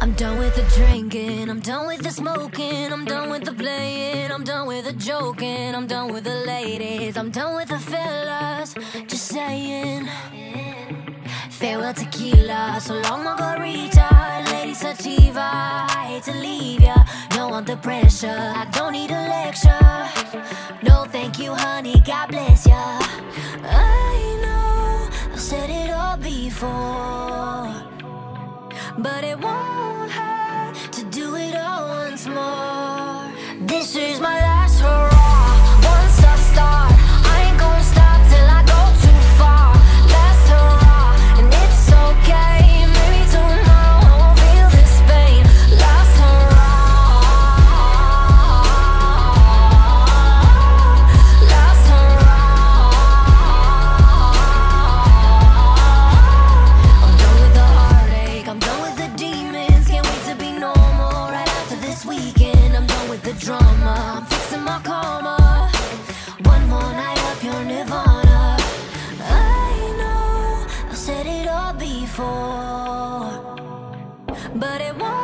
I'm done with the drinking, I'm done with the smoking, I'm done with the playing, I'm done with the joking, I'm done with the ladies, I'm done with the fellas, just saying. Farewell tequila, so long margarita, lady sativa. I hate to leave ya, no want the pressure, I don't need a lecture. No, thank you, honey, God bless ya. I know I've said it all before. But it won't drama. I'm fixing my karma. One more night up your nirvana. I know I've said it all before, but it won't.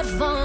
advance.